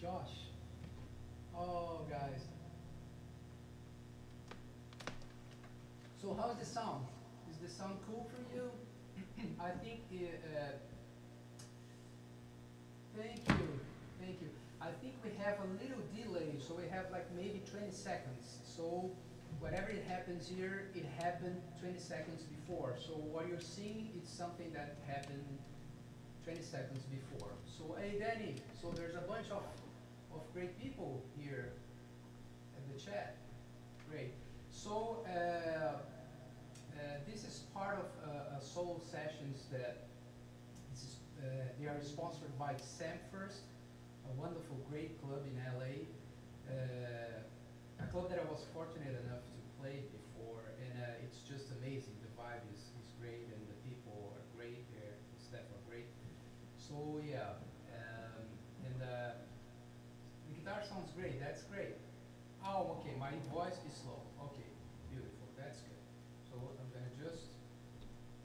Josh. Oh, guys. So how's the sound? Is the sound cool for you? I think, uh, thank you, thank you. I think we have a little delay, so we have like maybe 20 seconds. So whatever it happens here, it happened 20 seconds before. So what you're seeing is something that happened 20 seconds before. So hey Danny, so there's a bunch of, of great people here at the chat. Great. So uh, uh, this is part of uh, a solo sessions that uh, they are sponsored by Sam First, a wonderful, great club in LA. Uh, a club that I was fortunate enough to play before, and uh, it's just amazing. The vibe is, is great, and the people are great there. The staff are great. So yeah, um, and uh, the guitar sounds great. That's great. Oh, okay. My voice is slow. Okay, beautiful. That's good. So I'm gonna just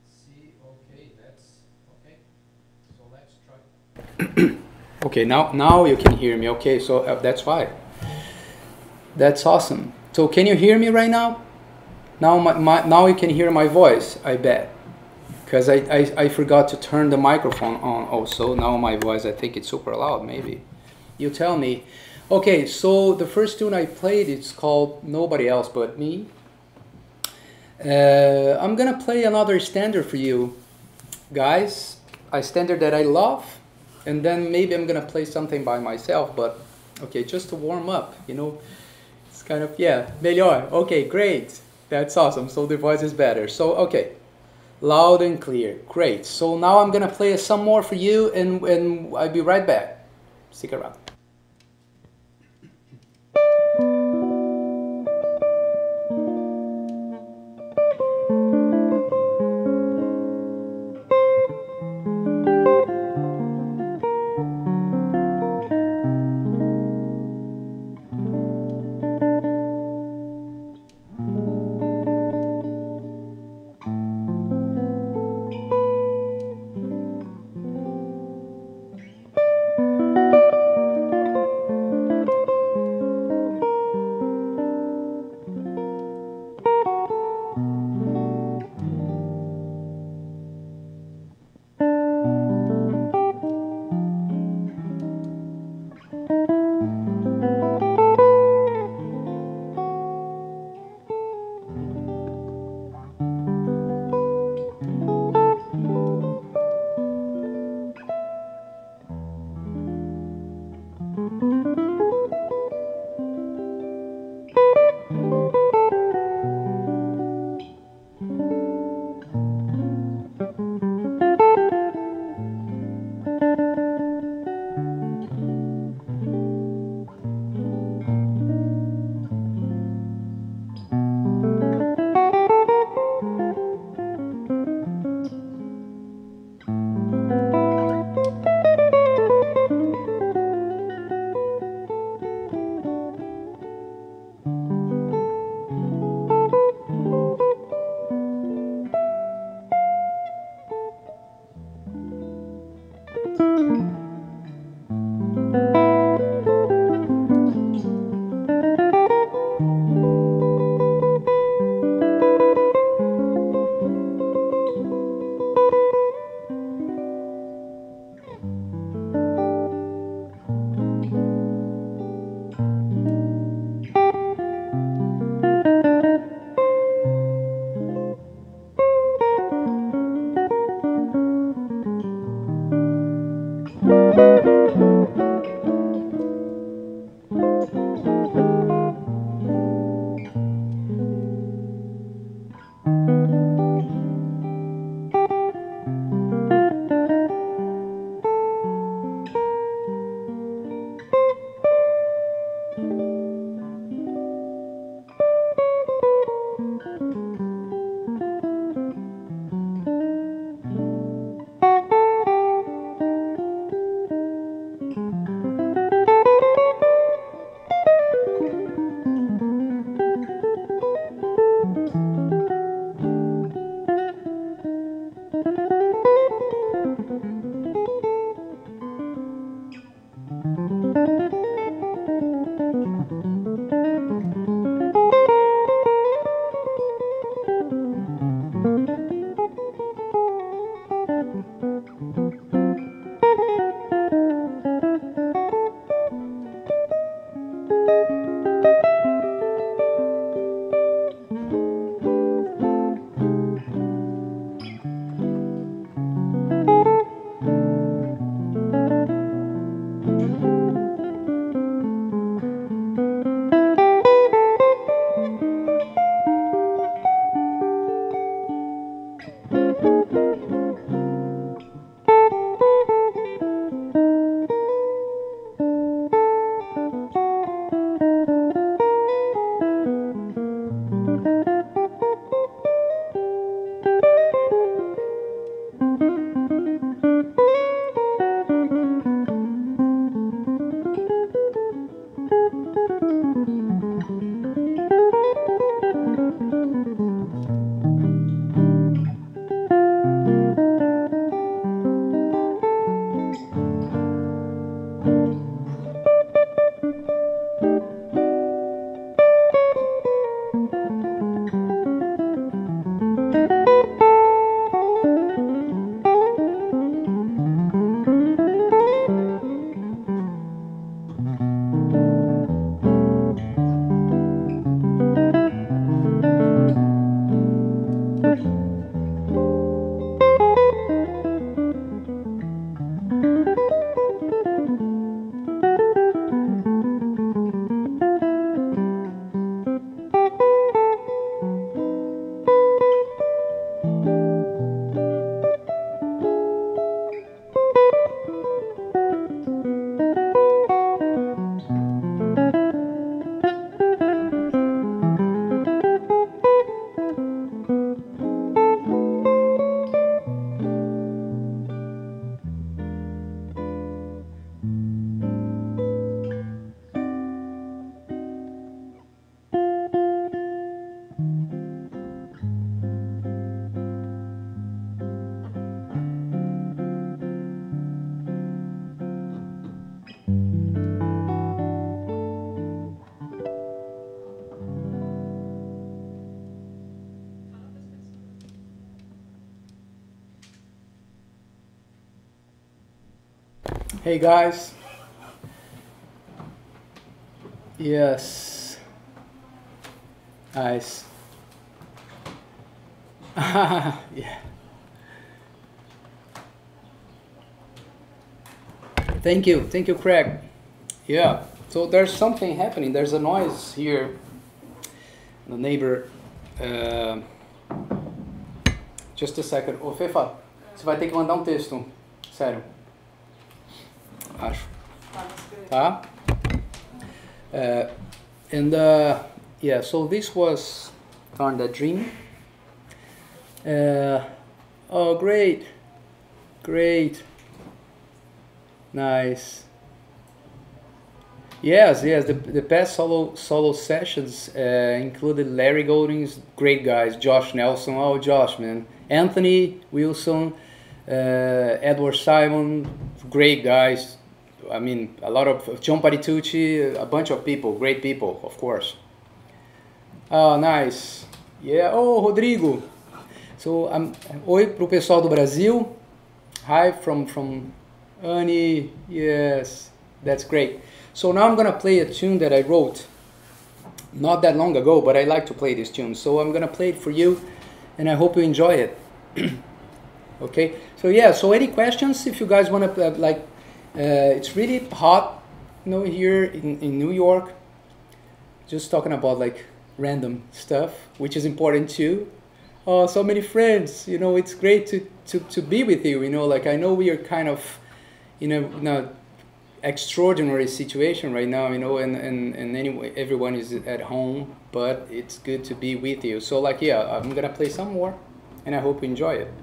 see. Okay, that's okay. So let's try. okay, now now you can hear me. Okay, so uh, that's fine. That's awesome. So can you hear me right now? Now my, my now you can hear my voice. I bet because I, I, I forgot to turn the microphone on also. Now my voice, I think it's super loud, maybe. You tell me. Okay, so the first tune I played, it's called Nobody Else But Me. Uh, I'm gonna play another standard for you, guys. A standard that I love, and then maybe I'm gonna play something by myself, but okay, just to warm up, you know. It's kind of, yeah, melhor. Okay, great. That's awesome. So the voice is better. So, okay. Loud and clear. Great. So now I'm going to play some more for you and, and I'll be right back. Stick around. Hey guys. Yes. Nice. yeah. Thank you, thank you, Craig. Yeah, so there's something happening. There's a noise here. The neighbor. Uh, just a second. Ô, Fefa, você vai ter que mandar um texto. Sério. Acho. Tá? Uh, and uh, yeah, so this was kind of dream. Uh, oh, great, great, nice. Yes, yes. The, the past solo solo sessions uh, included Larry Goldings, great guys. Josh Nelson, oh Josh, man. Anthony Wilson, uh, Edward Simon, great guys. I mean, a lot of John a bunch of people, great people, of course. Oh, nice. Yeah. Oh, Rodrigo. So, um, oi pro pessoal do Brasil. Hi from from Annie. Yes, that's great. So now I'm gonna play a tune that I wrote not that long ago, but I like to play this tune. So I'm gonna play it for you, and I hope you enjoy it. okay. So yeah. So any questions? If you guys wanna uh, like, uh, it's really hot, you know, here in in New York. Just talking about like random stuff, which is important too. Oh, so many friends. You know, it's great to to to be with you. You know, like I know we are kind of, you know, now extraordinary situation right now, you know, and, and, and anyway, everyone is at home, but it's good to be with you. So like, yeah, I'm gonna play some more and I hope you enjoy it.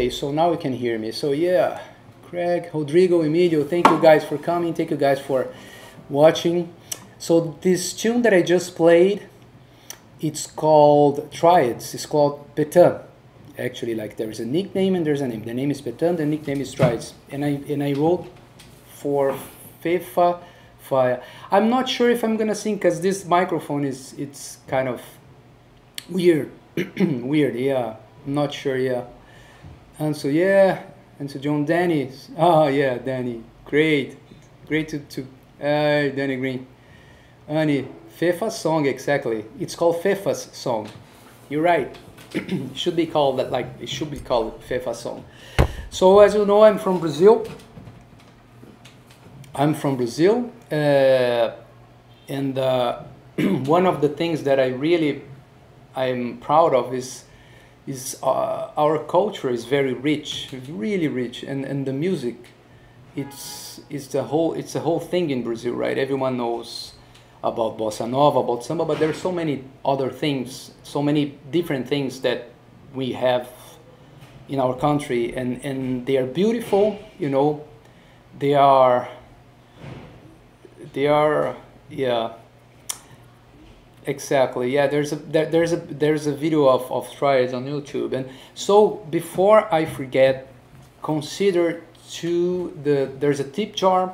Okay, so now you can hear me. So yeah, Craig, Rodrigo, Emilio, thank you guys for coming. Thank you guys for watching. So this tune that I just played, it's called Triads. It's called Petan. Actually, like there is a nickname and there's a name. The name is Petan. The nickname is Triads. And I and I wrote for Fefa Fire. I'm not sure if I'm gonna sing because this microphone is it's kind of weird. weird. Yeah, I'm not sure. Yeah. And so yeah, and so John Danny. Oh yeah, Danny. Great, great to to. Hey, Danny Green. Annie, Fefa song exactly. It's called Fefa's song. You're right. it should be called that like it should be called Fefa song. So as you know, I'm from Brazil. I'm from Brazil, uh, and uh, one of the things that I really I'm proud of is is uh, our culture is very rich, really rich, and, and the music, it's it's the whole it's the whole thing in Brazil, right? Everyone knows about bossa nova, about samba, but there's so many other things, so many different things that we have in our country, and and they are beautiful, you know, they are they are yeah Exactly. Yeah, there's a there, there's a there's a video of of Triads on YouTube, and so before I forget, consider to the there's a tip jar.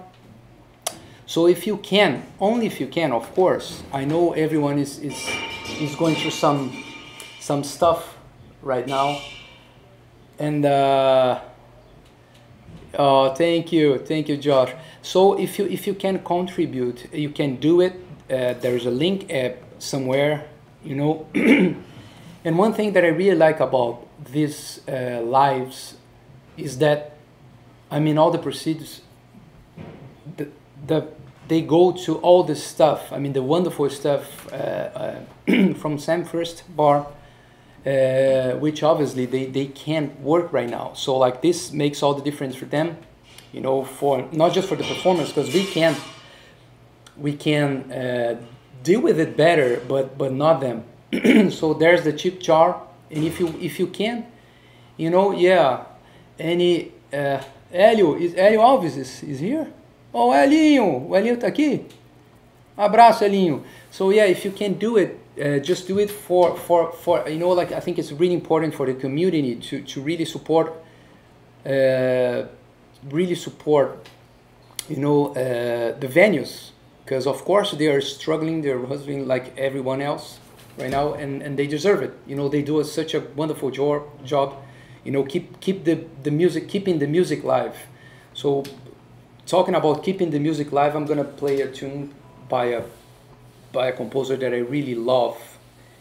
So if you can, only if you can, of course. I know everyone is is is going through some some stuff right now, and. Uh, Oh, thank you, thank you, Josh. So if you if you can contribute, you can do it. Uh, there's a link uh, somewhere, you know. and one thing that I really like about these uh, lives is that, I mean, all the proceeds, the, the they go to all the stuff. I mean, the wonderful stuff uh, uh, from Sam First Bar. Uh, which obviously they, they can't work right now. So like this makes all the difference for them, you know, for not just for the performance because we can we can uh, deal with it better, but but not them. so there's the chip jar, and if you if you can, you know, yeah, any uh, Hélio is Hélio Alves is, is here. Oh, Elinho, o Elinho tá aqui. Abraço, Elinho. So yeah, if you can do it, uh, just do it for, for, for, you know, like I think it's really important for the community to, to really support, uh, really support, you know, uh, the venues. Because of course they are struggling, they're hustling like everyone else right now, and, and they deserve it. You know, they do a, such a wonderful job, job, you know, keep, keep the, the music, keeping the music live. So talking about keeping the music live, I'm gonna play a tune by a by a composer that I really love.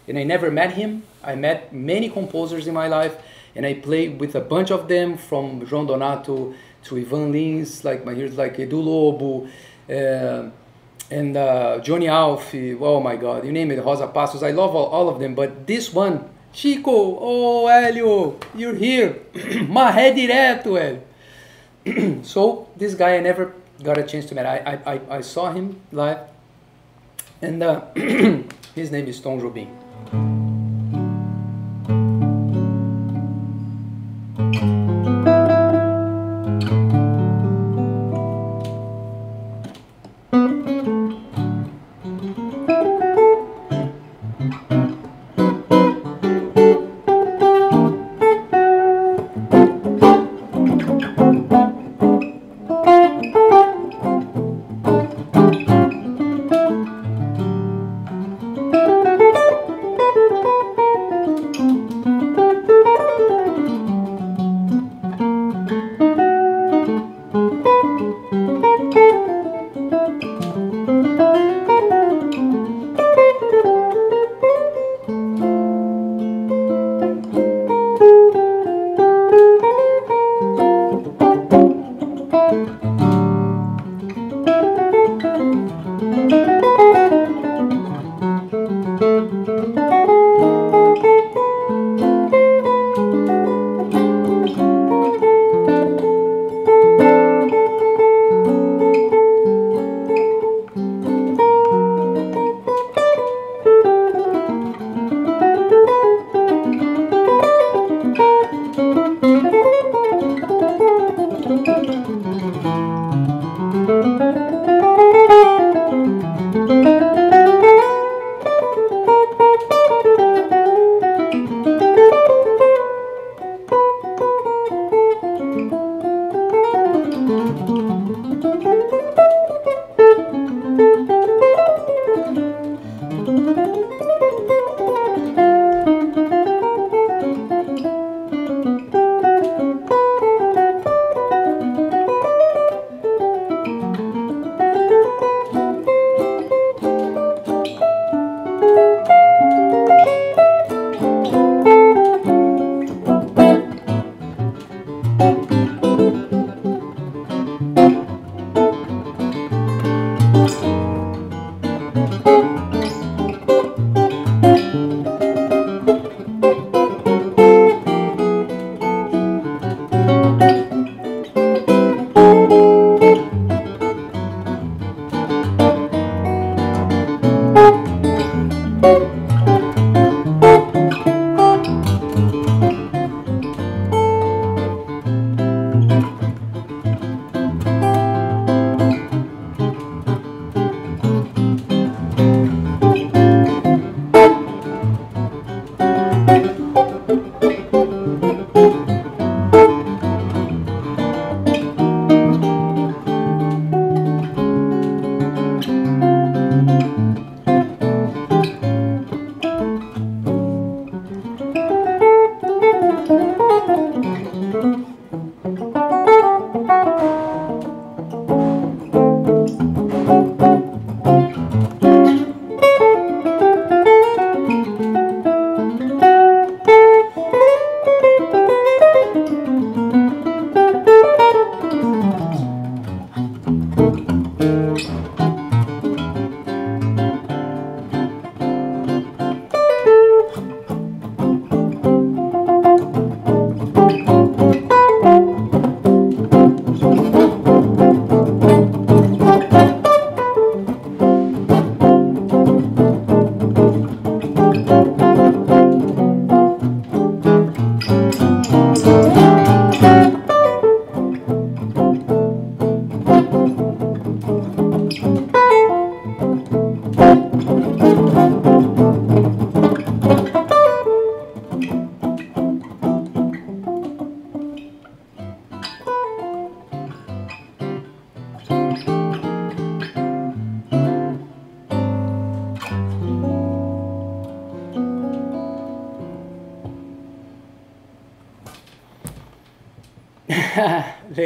And I never met him. I met many composers in my life, and I played with a bunch of them from João Donato to Ivan Lins, like my heroes like Edu Lobo, uh, and uh, Johnny Alf. Oh my God, you name it, Rosa Passos. I love all, all of them, but this one, Chico, oh Hélio, you're here. Marré direto, Hélio. so this guy I never got a chance to meet. I, I, I saw him live and uh, his name is Tom Jobim.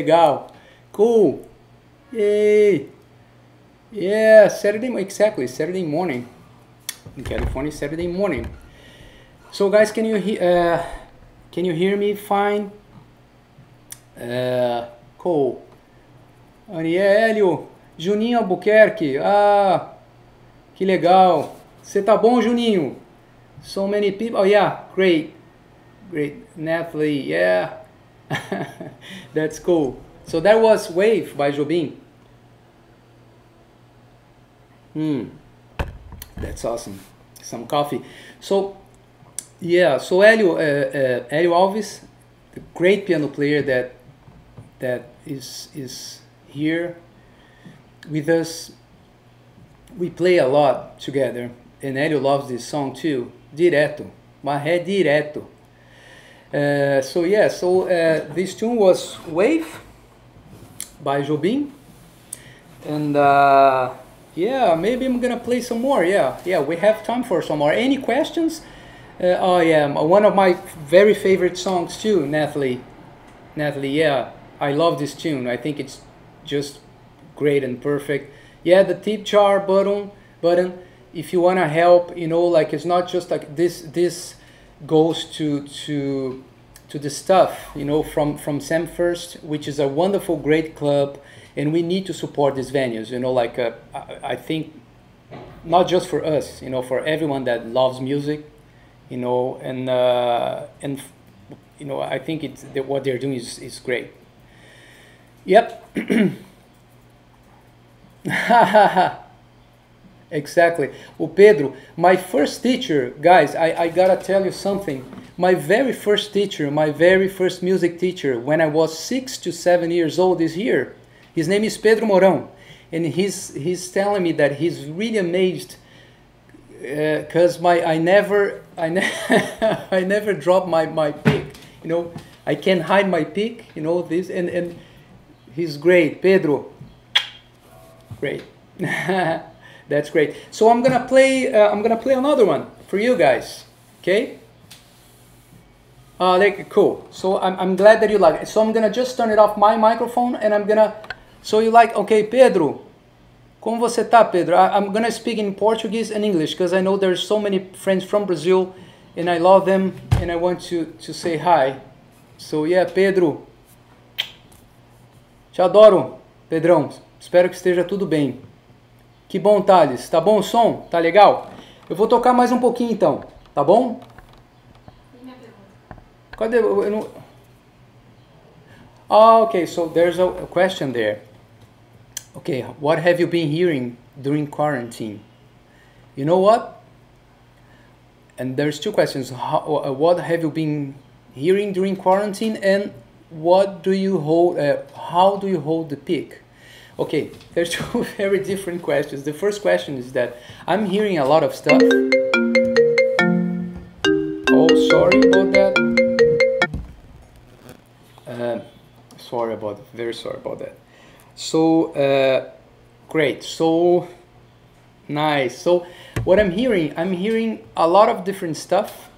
Legal. Cool. Yay. Yeah, Saturday, exactly, Saturday morning. In California, Saturday morning. So guys, can you, uh, can you hear me fine? Uh, cool. Anielio, Juninho Albuquerque, ah, que legal. Você tá bom, Juninho? So many people, oh yeah, great, great. Natalie, yeah. That's cool. So that was Wave by Jobim. Hmm, that's awesome. Some coffee. So, yeah. So Hélio, uh, uh, Hélio Alves, the great piano player that that is is here with us. We play a lot together, and Hélio loves this song too. Direto, Marré direto. Uh, so yeah, so uh, this tune was Wave by Jobim, and uh, yeah, maybe I'm gonna play some more. Yeah, yeah, we have time for some more. Any questions? Uh, oh yeah, one of my very favorite songs too, Natalie. Natalie, yeah, I love this tune. I think it's just great and perfect. Yeah, the tip jar button button. If you wanna help, you know, like it's not just like this this goes to to to the stuff you know from from Sam First, which is a wonderful, great club, and we need to support these venues. You know, like uh, I, I think not just for us, you know, for everyone that loves music, you know, and uh, and you know, I think it's that what they're doing is is great. Yep. Exactly. Well, Pedro, my first teacher, guys, I, I gotta tell you something. My very first teacher, my very first music teacher, when I was six to seven years old, is here. His name is Pedro Mourão, and he's he's telling me that he's really amazed because uh, my I never I, ne- I never drop my my pick. You know, I can't hide my pick. You know this, and and he's great, Pedro. Great. That's great. So I'm gonna play. Uh, I'm gonna play another one for you guys. Okay. Uh, like cool. So I'm, I'm glad that you like it. So I'm gonna just turn it off my microphone and I'm gonna. So you like? Okay, Pedro. Como você tá, Pedro? I, I'm gonna speak in Portuguese and English because I know there's so many friends from Brazil, and I love them, and I want to to say hi. So yeah, Pedro. Te adoro, Pedrão. Espero que esteja tudo bem. Que bom, Thales. Tá bom o som? Tá legal? Eu vou tocar mais um pouquinho então, tá bom? Cadê? Eu não... Oh, okay, so there's a question there. Okay, what have you been hearing during quarantine? You know what? And there's two questions. How, uh, what have you been hearing during quarantine, and what do you hold? Uh, how do you hold the pick? Okay, there's two very different questions. The first question is that I'm hearing a lot of stuff. Oh, sorry about that. Uh, sorry about very sorry about that. So uh, great. So nice. So what I'm hearing, I'm hearing a lot of different stuff.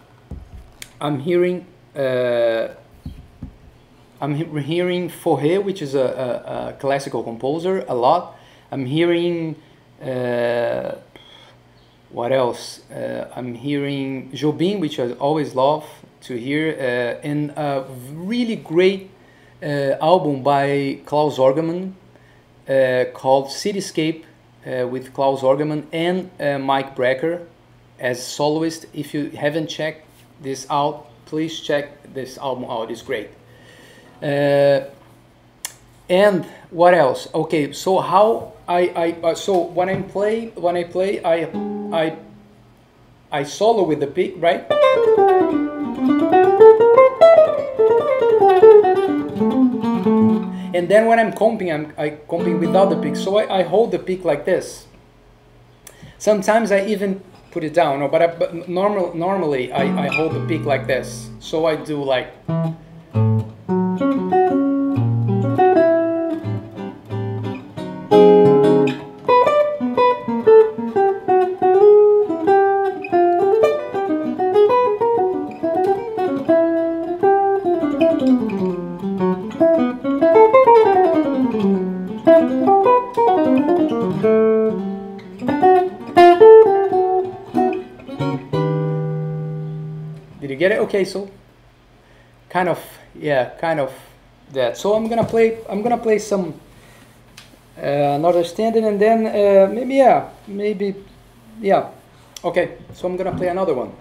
I'm hearing. Uh, I'm he- hearing Fauré, which is a, a, a classical composer, a lot. I'm hearing. Uh, what else? Uh, I'm hearing Jobim, which I always love to hear, uh, and a really great uh, album by Claus Ogerman uh, called Cityscape uh, with Claus Ogerman and Mike Brecker as soloist. If you haven't checked this out, please check this album out. It's great. Uh, and what else? Okay, so how I, I uh, so when I play when I play I I I solo with the pick, right? And then when I'm comping, I'm I comping without the pick. So I, I hold the pick like this. Sometimes I even put it down, no, but, I, but normal, normally I, I hold the pick like this. So I do like Okay, so kind of yeah, kind of that. So I'm gonna play. I'm gonna play some uh, another standard, and then uh, maybe yeah, maybe yeah. Okay, so I'm gonna play another one.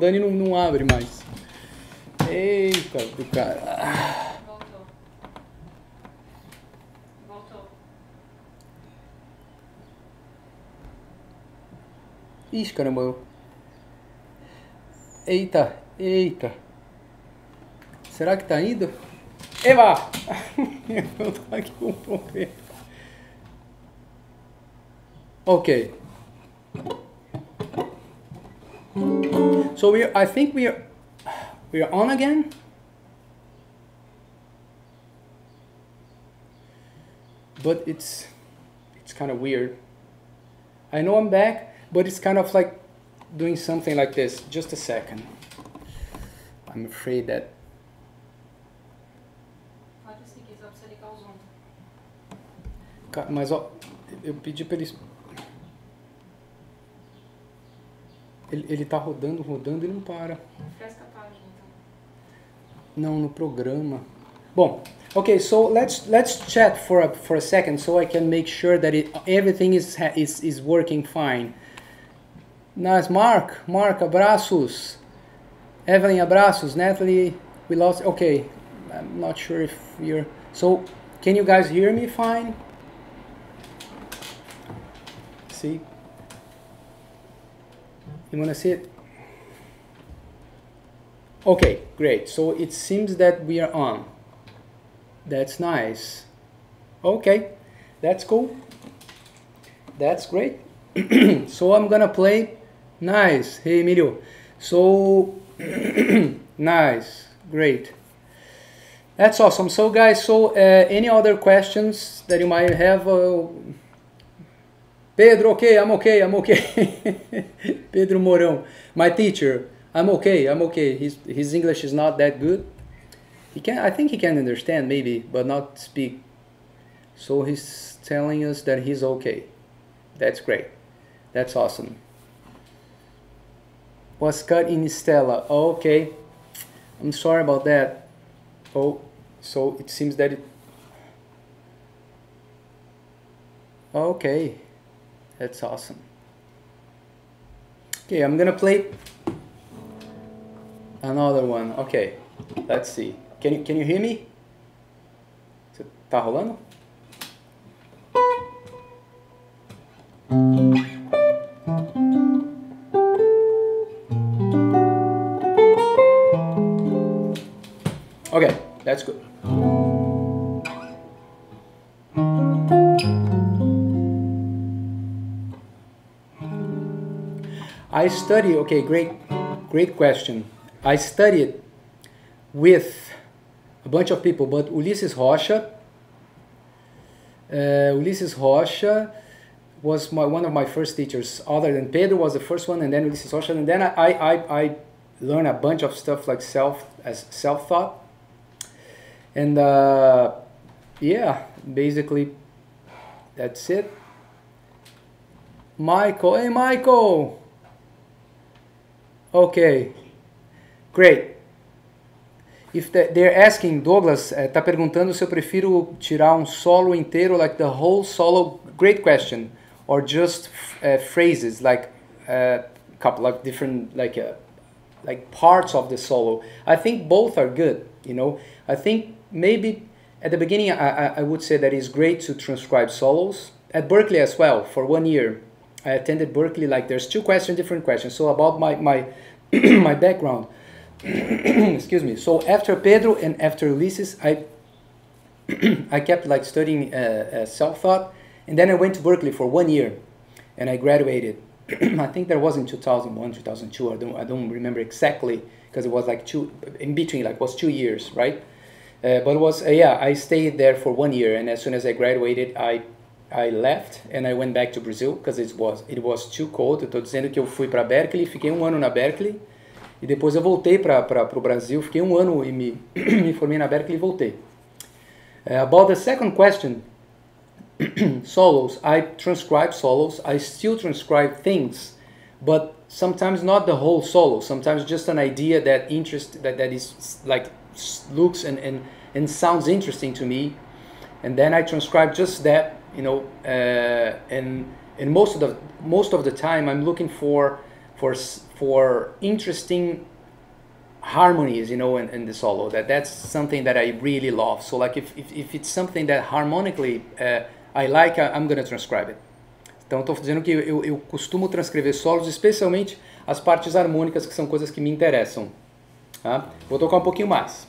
Rodando, e não, não abre mais. Eita, do cara. Voltou. Voltou. Ixi, caramba. eu- Eita, eita. Será que tá indo? Eva! Eu tô aqui com um problema. Ok. So we, I think we are, we are on again. But it's, it's kind of weird. I know I'm back, but it's kind of like doing something like this. Just a second. I'm afraid that. Pode seguir, só precisa ligar o Zoom. Ca- Mas ó, eu pedi pra eles. Ele, ele tá rodando, rodando e não para. Refresca a página, então. Não, no programa. Bom, okay, so let's let's chat for a, for a second so I can make sure that it, everything is is is working fine. Nice, Mark, Mark, abraços. Evelyn, abraços. Natalie, we lost. Okay, I'm not sure if you're. So, can you guys hear me fine? See. You wanna see it? Okay, great. So it seems that we are on. That's nice. Okay, that's cool. That's great. so I'm gonna play. Nice. Hey, Emilio. So nice. Great. That's awesome. So, guys, so uh, any other questions that you might have? Uh, Pedro, okay, I'm okay, I'm okay. Pedro Mourão, my teacher, I'm okay, I'm okay. His, his English is not that good. He can, I think he can understand maybe, but not speak. So he's telling us that he's okay. That's great. That's awesome. Was cut in Stella. Okay. I'm sorry about that. Oh, so it seems that it. Okay. That's awesome. Okay, I'm gonna play another one. Okay, let's see. Can you can you hear me? Tá rolando? Okay, that's good. I study, okay, great, great question. I studied with a bunch of people, but Ulisses Rocha, uh, Ulisses Rocha was my, one of my first teachers. Other than Pedro was the first one, and then Ulisses Rocha, and then I, I, I learned a bunch of stuff like self as self thought, and uh, yeah, basically that's it. Michael, hey Michael. Okay, great. If the, they're asking, Douglas, eh, tá perguntando se eu prefiro tirar um solo inteiro, like the whole solo. Great question. Or just uh, phrases, like a couple of different, like like parts of the solo. I think both are good. You know, I think maybe at the beginning I, I, I would say that it's great to transcribe solos at Berklee as well for one year. I attended Berklee. Like there's two questions, different questions. So about my my my background. Excuse me. So after Pedro and after Ulisses, I I kept like studying uh, uh, self thought, and then I went to Berklee for one year, and I graduated. I think that was in 2001, 2002. I don't I don't remember exactly because it was like two in between, like was two years, right? Uh, but it was uh, yeah, I stayed there for one year, and as soon as I graduated, I I left and I went back to Brazil because it was it was too cold. Eu tô dizendo que eu fui para Berklee, fiquei um ano na Berklee e depois eu voltei para o Brasil, fiquei um ano e me, me formei na Berklee e voltei. Uh, about the second question, solos. I transcribe solos. I still transcribe things, but sometimes not the whole solo. Sometimes just an idea that interest that, that is like looks and, and, and sounds interesting to me, and then I transcribe just that. You know, uh, and and most of the most of the time I'm looking for for for interesting harmonies, you know, in, in the solo. That that's something that I really love. So like if, if, if it's something that harmonically uh, I like, I, I'm gonna transcribe it. Então estou dizendo que eu, eu costumo transcrever solos, especialmente as partes harmônicas, que são coisas que me interessam. Tá? Vou tocar um pouquinho mais.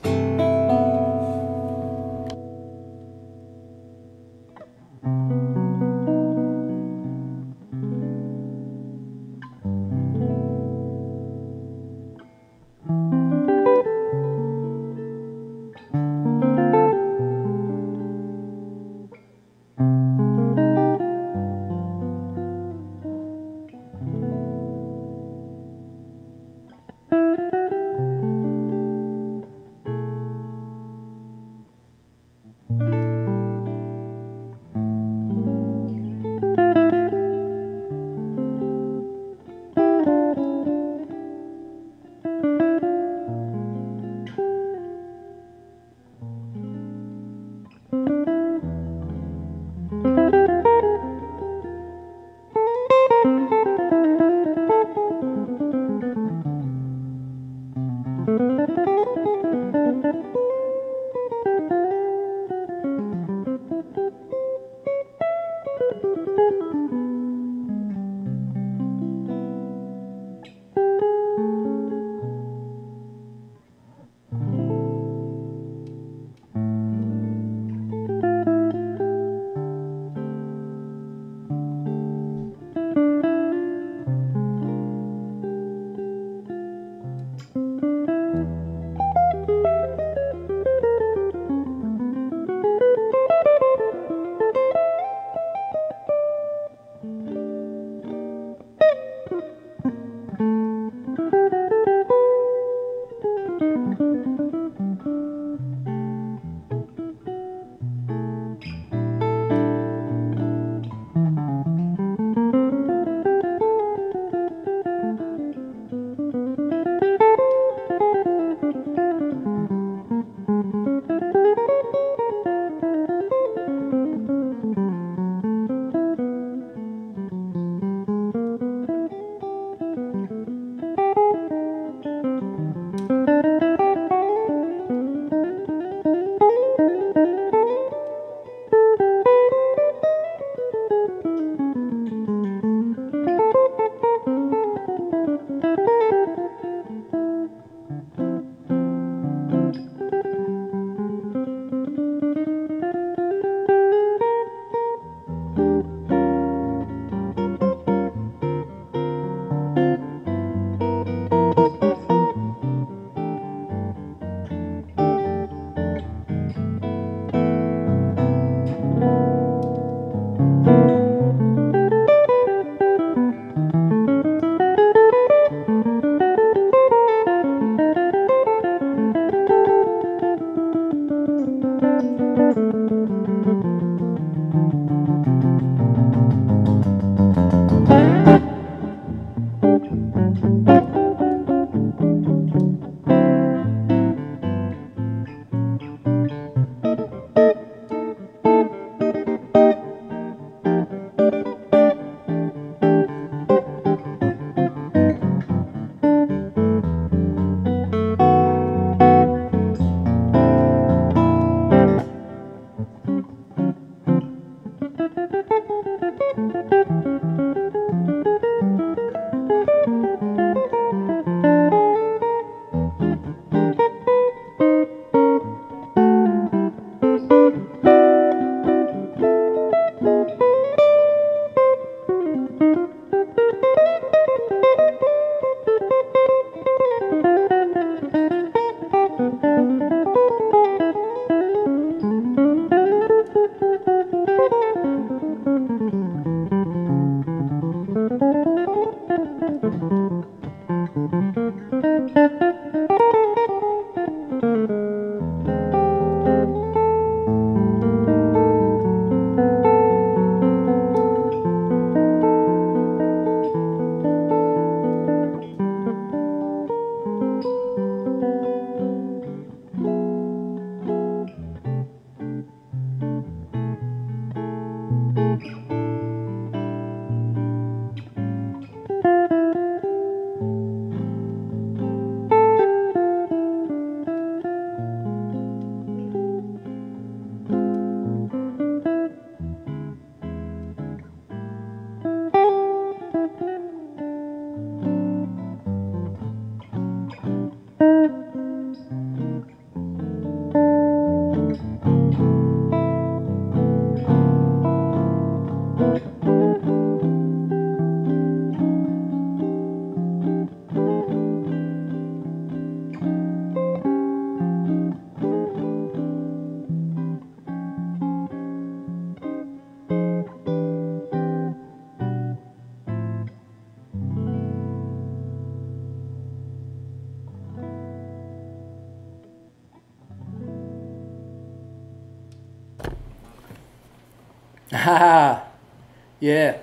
Yeah.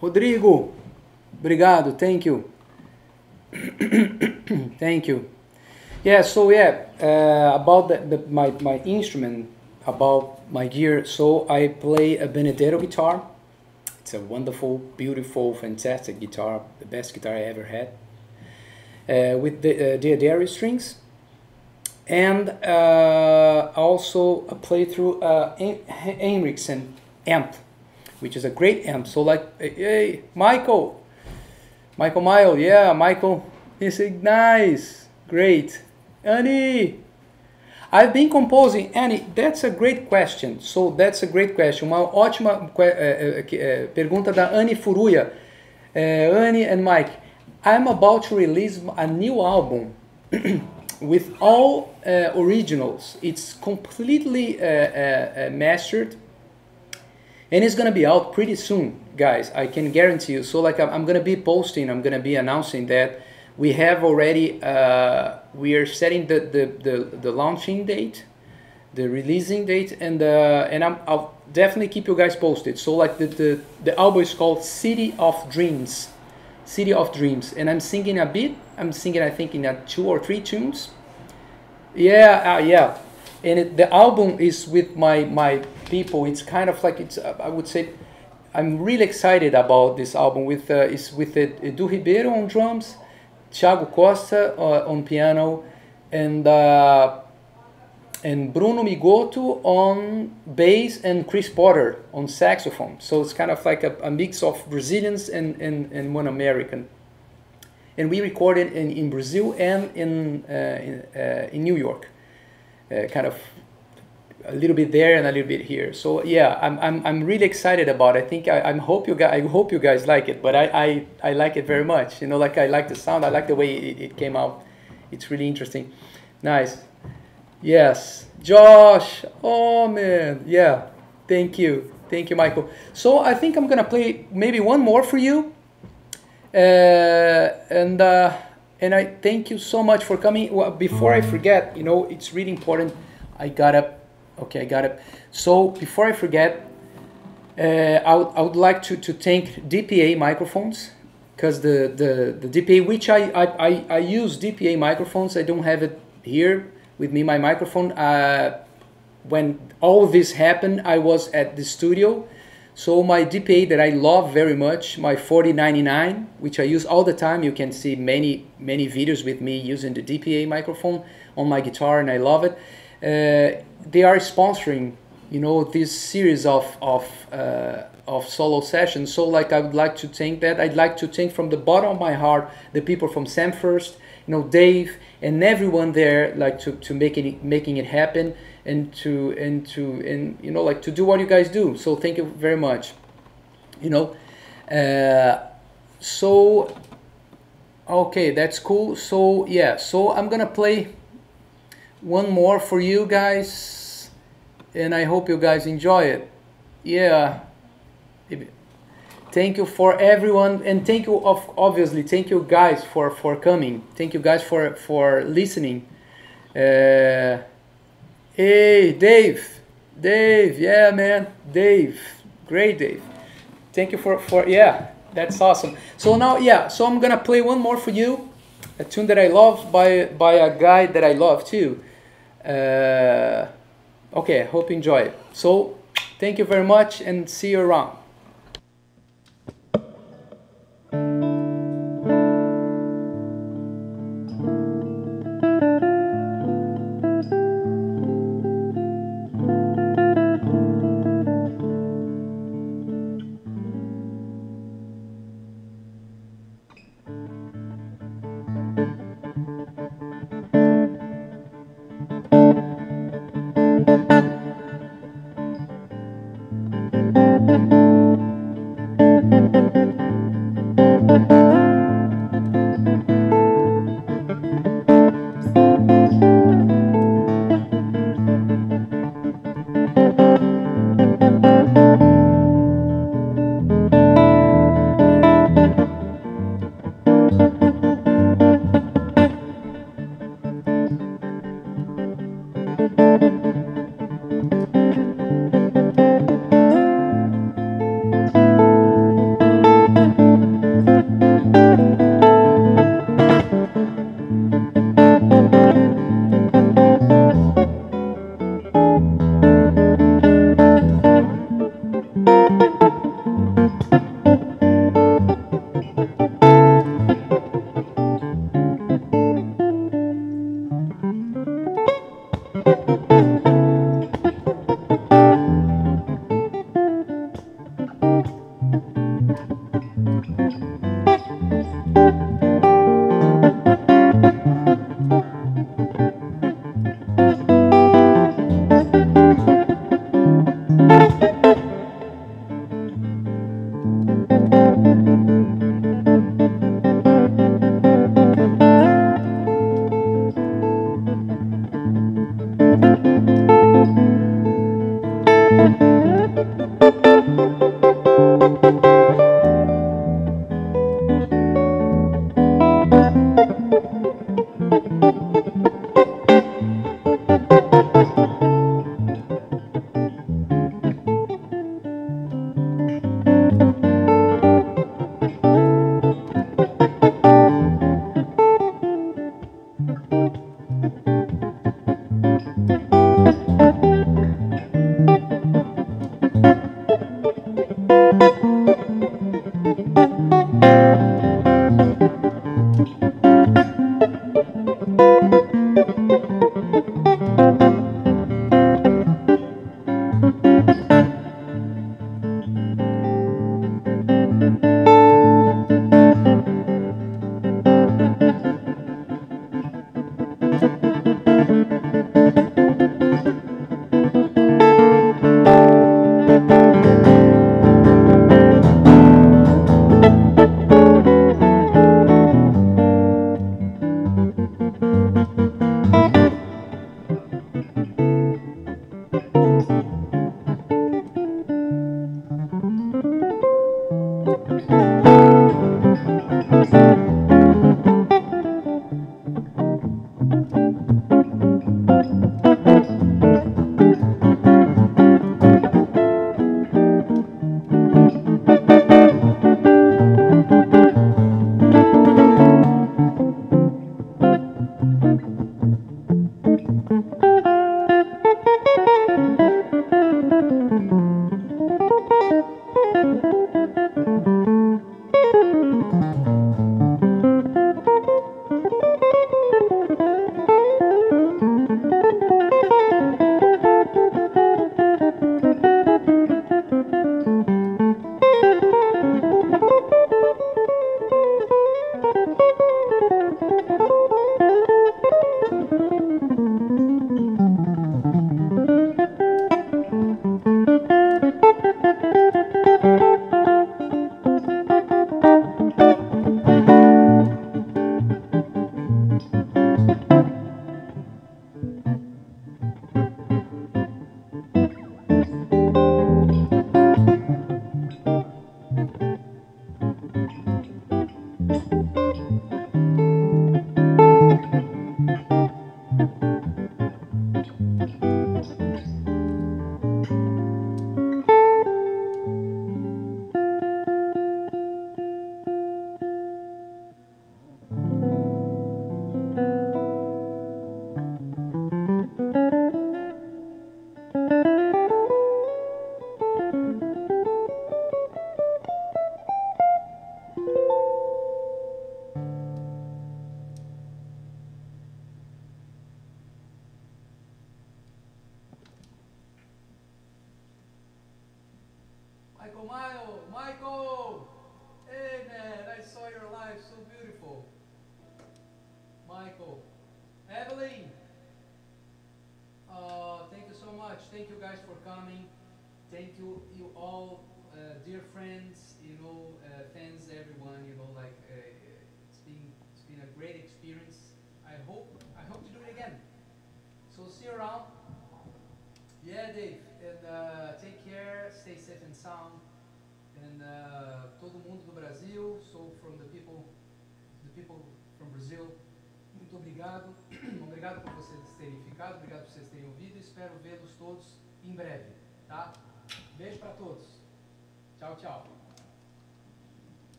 Rodrigo, obrigado. Thank you. Thank you. Yeah, so yeah, uh, about the, the, my, my instrument, about my gear. So I play a Benedetto guitar. It's a wonderful, beautiful, fantastic guitar, the best guitar I ever had. Uh, with the uh, strings. And uh, also I play through uh, Henriksen amp, which is a great amp. So like, hey, Michael, Michael Mile, yeah, Michael, he said, nice, great. Annie, I've been composing, Annie, that's a great question. So that's a great question. Uma ótima eh, pergunta da Annie Furuya. Uh, Annie and Mike, I'm about to release a new album with all uh, originals. It's completely uh, mastered and it's gonna be out pretty soon, guys. I can guarantee you. So like I'm, I'm gonna be posting, I'm gonna be announcing that we have already uh, we are setting the, the, the, the, launching date the releasing date and uh, and I'm, I'll definitely keep you guys posted so like the, the the album is called City of Dreams City of Dreams and I'm singing a bit I'm singing I think in two or three tunes yeah uh, yeah and it, the album is with my my people it's kind of like it's I would say I'm really excited about this album with uh, it's with uh, Edu Ribeiro on drums Thiago Costa uh, on piano, and uh, and Bruno Migotto on bass and Chris Potter on saxophone. So it's kind of like a, a mix of Brazilians and, and, and one American. And we recorded in, in Brazil and in, uh, in, uh, in New York, uh, kind of a little bit there and a little bit here. So yeah, I'm, I'm, I'm really excited about it. I think I, I hope you guys I hope you guys like it, but I, I, I like it very much. You know, like I like the sound. I like the way it, it came out. It's really interesting. Nice. Yes, Josh. Oh man, yeah. Thank you, thank you, Michael. So I think I'm gonna play maybe one more for you. Uh, and uh, and I thank you so much for coming. Well, before I forget, you know, it's really important. I gotta Okay, I got it. So before I forget, uh, I, would, I would like to, to thank DPA microphones because the, the, the DPA, which I, I, I, use DPA microphones, I don't have it here with me, my microphone. Uh, when all this happened, I was at the studio. So my DPA that I love very much, my 4099, which I use all the time. You can see many, many videos with me using the DPA microphone on my guitar and I love it. Uh, they are sponsoring you know this series of of uh, of solo sessions. So like i would like to thank that. I'd like to thank from the bottom of my heart the people from sam first you know dave and everyone there like to, to making it making it happen and to and to and you know like to do what you guys do. So thank you very much. You know uh, so okay that's cool. So yeah so i'm gonna play one more for you guys and I hope you guys enjoy it. Yeah. Thank you for everyone and thank you of obviously thank you guys for for coming. Thank you guys for for listening. Uh, hey Dave. Dave yeah man. Dave. Great Dave. Thank you for for yeah that's awesome. So now yeah so I'm gonna play one more for you a tune that I love by by a guy that I love too Uh, okay, hope you enjoy. So, thank you very much and see you around.